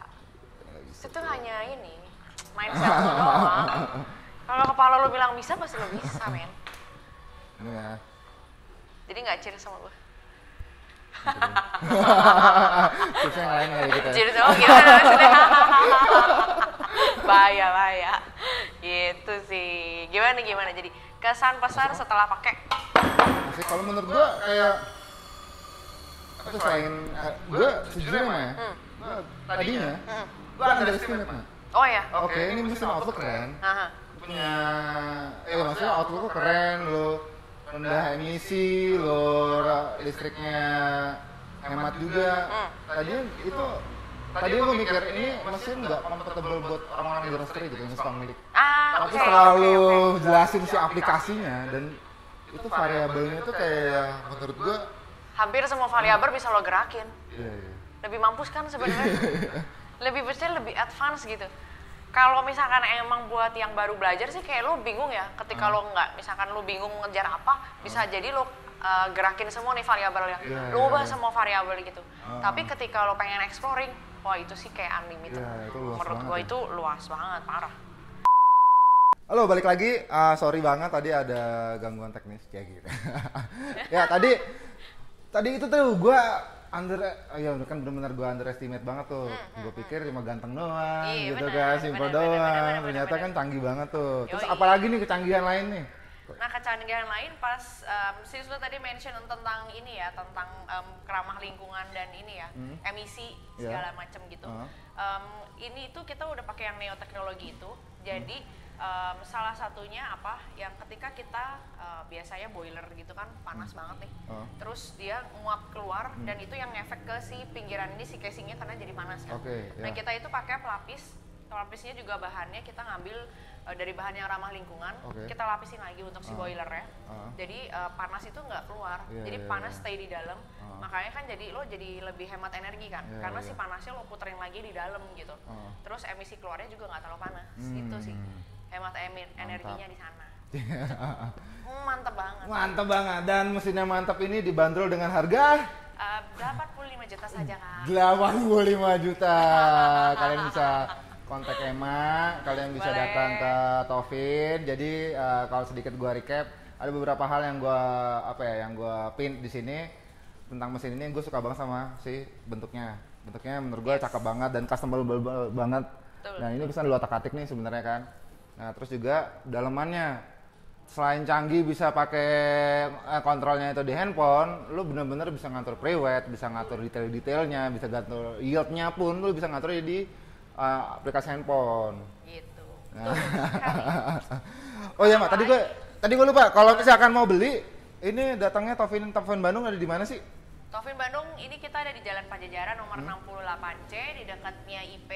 Itu hanya ini mindset lu doang kalau kepala lu bilang bisa pasti lu bisa men Ini ya. jadi nggak cheers sama gue Terus yang lain kali kita. cheers oh gimana maksudnya bahaya bahaya gitu sih gimana gimana jadi kesan pesan setelah pakai Masih kalau menurut gua kayak apa selain eh, gua sejujurnya mah ya. Gua tadinya Hmm. gua underestimate mah. oh ya Oke, ini mesin Outlook keren. Aha. Punya eh maksudnya Outlook keren lo rendah emisi, lo listriknya hemat juga. Hmm. Tadinya itu tadi gue mikir ini mesin nggak compatible buat orang-orang industri gitu yang suka milik. ah Tapi oke setelah oke, lu oke. jelasin si aplikasinya dan itu variabelnya itu kayak menurut gua hampir semua variabel bisa lo gerakin iya iya. lebih mampus kan sebenarnya lebih besar lebih advance gitu kalau misalkan emang buat yang baru belajar sih kayak lo bingung ya ketika lo nggak misalkan lo bingung ngejar apa bisa jadi lo uh, gerakin semua nih variabelnya Iya, lo ubah iya. semua variabel gitu Ah. tapi ketika lo pengen exploring wah itu sih kayak unlimited Iya, itu luas menurut gua ya. itu luas banget parah Halo, balik lagi. Ah, sorry banget tadi ada gangguan teknis kayak gitu. ya, tadi tadi itu tuh gua under ya kan benar-benar gua underestimate banget tuh. Gua pikir cuma ganteng doang Iya, gitu benar, kan, benar, doang. benar, benar, Ternyata kan canggih banget tuh. Terus Yoi. apalagi nih kecanggihan lain nih? Nah, kecanggihan lain pas um, sis lo tadi mention tentang ini ya, tentang um, keramah lingkungan dan ini ya, Hmm. emisi Iya. segala macam gitu. Uh-huh. Um, ini itu kita udah pakai yang neoteknologi itu. Jadi um, salah satunya apa? Yang ketika kita uh, biasanya boiler gitu kan panas banget nih. Uh. Terus dia nguap keluar dan itu yang ngefek ke si pinggiran ini si casingnya karena jadi panas kan. Oke, Nah, ya. kita itu pakai pelapis. Pelapisnya juga bahannya kita ngambil uh, dari bahan yang ramah lingkungan. Oke. Kita lapisin lagi untuk si Ah. boilernya. Ah. Jadi uh, panas itu nggak keluar. Iya, jadi iya, panas iya. stay di dalam. Ah. Makanya kan jadi lo jadi lebih hemat energi kan. Iya, Karena iya. si panasnya lo puterin lagi di dalam gitu. Ah. Terus emisi keluarnya juga nggak terlalu panas. Hmm. Itu sih. Hemat emi- energinya di sana. Hmm, mantep banget. mantap banget dan mesinnya mantap ini dibanderol dengan harga Uh, 85 juta saja kan. 85 juta. kalian bisa kontak Emma, kalian bisa Boleh. datang ke Tovin. Jadi eh, kalau sedikit gua recap, ada beberapa hal yang gua apa ya, yang gua pin di sini. tentang mesin ini gue suka banget sama si bentuknya bentuknya menurut gue cakep banget dan customable ba- banget Betul. nah ini bisa lu otak atik nih sebenarnya kan nah terus juga dalemannya selain canggih bisa pakai eh, kontrolnya itu di handphone lu bener-bener bisa ngatur pre-wet bisa ngatur detail-detailnya bisa ngatur yieldnya pun lu bisa ngatur di eh, aplikasi handphone gitu Nah. Oh iya mak tadi gue tadi gue lupa kalau misalkan mau beli ini datangnya Tovin Tovin Bandung ada di mana sih Tovin Bandung ini kita ada di Jalan Pajajaran nomor Hmm. 68C di dekatnya IP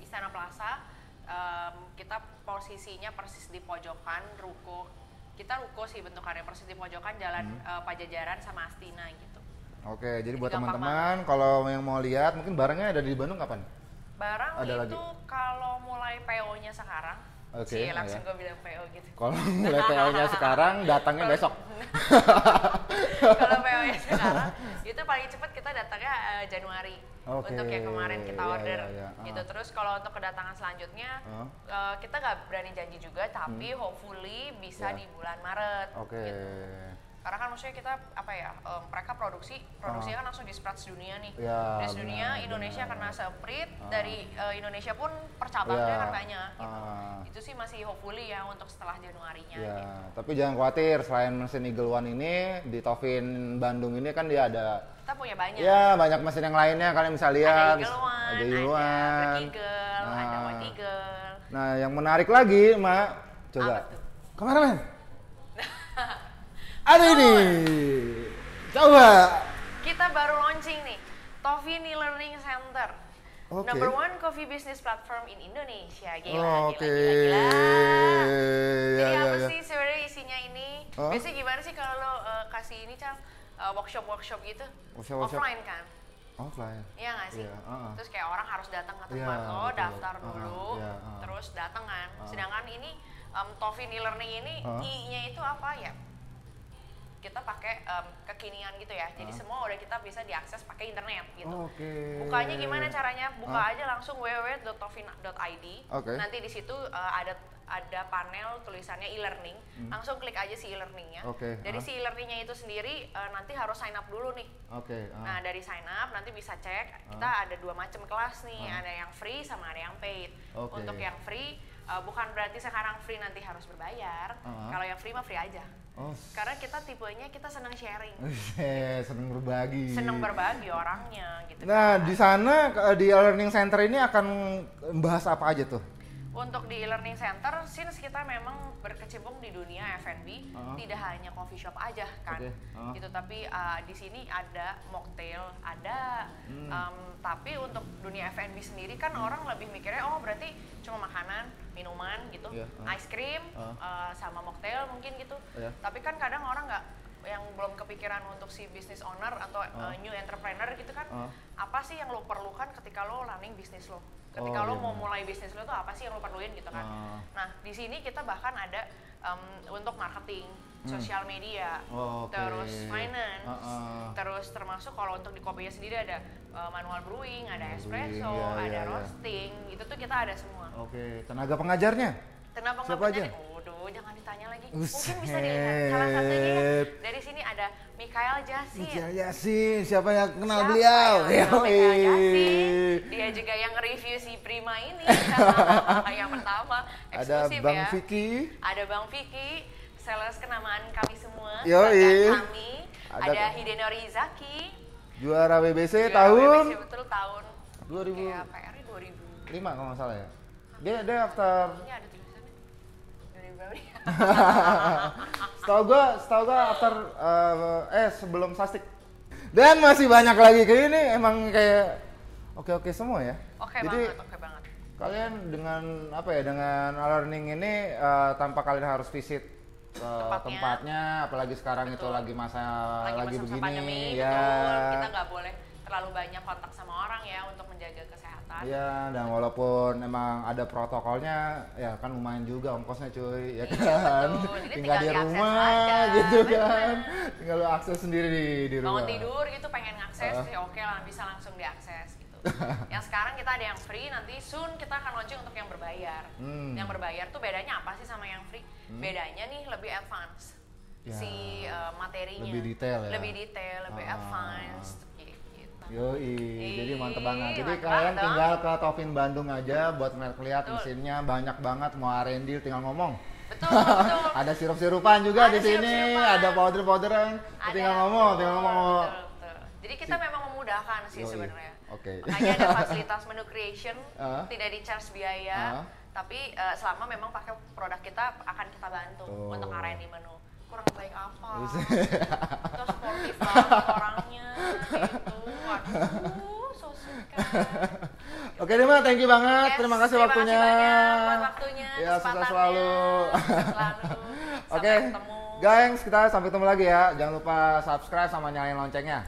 Istana Plaza. Em, kita posisinya persis di pojokan ruko. Kita ruko sih bentukannya persis di pojokan Jalan Hmm. eh, Pajajaran sama Astina gitu. Oke, jadi buat gampang teman-teman kalau yang mau lihat mungkin barangnya ada di Bandung kapan? Barang Ada itu kalau mulai PO-nya sekarang, Oke, oh langsung ya. gue bilang PO gitu. Kalau mulai PO-nya sekarang, datangnya Kalau- besok. kalau PO-nya sekarang itu paling cepat kita datangnya eh, Januari Oke, untuk yang kemarin kita iya, order iya, iya. gitu Ah. terus kalau untuk kedatangan selanjutnya Ah. eh, kita nggak berani janji juga tapi hopefully bisa Ya. di bulan Maret Oke. gitu. Karena kan maksudnya kita apa ya em, mereka produksi produksinya kan langsung di spread dunia nih Ya, di dunia benar, Indonesia benar. kena seprit Ah. dari eh, Indonesia pun percabangnya Ya, kan banyak gitu ah. itu sih masih hopefully ya untuk setelah Januarinya Ya, gitu. tapi jangan khawatir selain mesin Eagle One ini di Tovin Bandung ini kan dia ada kita punya banyak ya banyak mesin yang lainnya kalian bisa lihat. ada Eagle One, ada ada, Eagle Black One. Eagle, ada Nah. White Eagle. Nah, yang menarik lagi, Mak, coba. Kameramen. Ada ini. Coba. Kita baru launching nih, Tovin E-Learning Center. Oke. Number one coffee business platform in Indonesia. Gila, Oh, gila, Oke. gila, gila. Ya, Jadi ya, apa ya. sih sebenarnya isinya ini? Oh. Biasanya gimana sih kalau lo uh, kasih ini, Cal? Uh, workshop-workshop gitu? Workshop-workshop. Offline kan? Offline. Iya nggak sih? Iya, uh-uh. Terus kayak orang harus datang ke tempat lo, betul. daftar Uh-uh, dulu, iya, uh-uh. terus datang kan. Uh-uh. Sedangkan ini um, Tovin e-learning ini Uh-uh. I-nya itu apa ya? Kita pakai um, kekinian gitu ya. Jadi Uh-uh. semua udah kita bisa diakses pakai internet gitu. Oke. Bukanya gimana caranya? Buka Uh. aja langsung www.tovin.id. Oke. Nanti di situ uh, ada ada panel tulisannya e-learning. Langsung klik aja si e-learningnya. Hmm. Oke, Jadi uh. si e-learningnya itu sendiri uh, nanti harus sign up dulu nih. Oke. ah. Nah dari sign up nanti bisa cek kita ada dua macam kelas nih, Ah. ada yang free sama ada yang paid. Oke. Untuk yang free uh, bukan berarti sekarang free nanti harus berbayar. Ah. Kalau yang free mah free aja. Oh. Karena kita tipenya kita senang sharing, Buset, seneng berbagi. senang berbagi orangnya gitu. Nah, kan. di sana ke- di learning center ini akan bahas apa aja tuh? Untuk di e-learning center, since kita memang berkecimpung di dunia F&B, Ah. tidak hanya coffee shop aja kan, Oke, ah. gitu. Tapi uh, di sini ada mocktail, ada, Hmm. um, tapi untuk dunia F&B sendiri kan orang lebih mikirnya, oh berarti cuma makanan, minuman gitu, Iya, ah. ice cream, Ah. uh, sama mocktail mungkin gitu. Iya. Tapi kan kadang orang nggak yang belum kepikiran untuk si business owner atau uh, Ah. new entrepreneur gitu kan, Ah. apa sih yang lo perlukan ketika lo running bisnis lo? Ketika Oh, lo iya mau benar. mulai bisnis lo tuh apa sih yang lo perluin gitu kan? Ah. Nah, di sini kita bahkan ada em, untuk marketing, sosial media, Hmm. Oh, oke. terus finance, Ah, ah. terus termasuk kalau untuk di kopinya sendiri ada eh, manual brewing, ada espresso, brewing, iya, ada iya, iya. roasting, itu tuh kita ada semua. Oke, tenaga pengajarnya? Kenapa nggak Siapa aja? Waduh, jangan ditanya lagi. Mungkin bisa dilihat salah satunya ya. Dari sini ada Mikael Jasin. Michael Yasin, siapa yang kenal Siapa beliau? yang Mikael. Jasin? Dia juga yang review si Prima ini. yang pertama, Ada eksklusif Bang ya. Vicky. Ada Bang Vicky, sales kenamaan kami semua. Banggaan kami. Ada- Ada, Hidenori Zaki. Juara BBC Juara tahun BBC betul tahun 2005 Kayak PR-nya 2000. kalau nggak salah ya. Dia dia after Ini ada tulisannya. 2000 berapa? setahu gua setahu gua after eh, eh sebelum Sastik. Dan masih banyak lagi kayak ini emang kayak oke-oke semua ya. Oke Jadi banget, oke banget. kalian dengan apa ya dengan learning ini eh, tanpa kalian harus visit ke Tempatnya. tempatnya. apalagi sekarang itu Betul. lagi masa lagi, lagi, masa begini pandemi, ya betul. Kita nggak boleh terlalu banyak kontak sama orang ya untuk menjaga kesehatan. Iya, dan walaupun emang ada protokolnya, ya kan lumayan juga ongkosnya cuy, ya Iya, kan. Jadi tinggal tinggal di rumah aja, gitu bener. kan. Tinggal lu akses sendiri di, di rumah. Bangun tidur gitu pengen ngakses, Ah. ya oke lah bisa langsung diakses gitu. yang sekarang kita ada yang free, nanti soon kita akan launching untuk yang berbayar. Hmm. Yang berbayar tuh bedanya apa sih sama yang free? Bedanya nih lebih advance. Ya, si uh, materinya lebih detail ya? lebih detail lebih Ah, advance Yoi, jadi mantep banget. Jadi mantap kalian dong. tinggal ke Tovin Bandung aja buat ngeliat-ngeliat mesinnya banyak banget mau R&D tinggal ngomong. Betul, betul. ada sirup-sirupan juga Ada di sini, ada powder-powderan. Ada. Tinggal ngomong, tinggal ngomong. Betul, betul. Jadi kita memang memudahkan sih sebenarnya. Oke. Makanya ada fasilitas menu creation, Ah. tidak di charge biaya, Ah. tapi eh, selama memang pakai produk kita akan kita bantu Tuh. untuk R&D menu. Kurang baik apa? Terus- sportif banget orangnya, gitu. Waduh, so sweet kan. Oke deh thank you banget. Yes, terima kasih terima waktunya. kasih banyak buat waktunya, Ya, sukses selalu. Oke, ketemu. guys, kita sampai ketemu lagi ya. Jangan lupa subscribe sama nyalain loncengnya.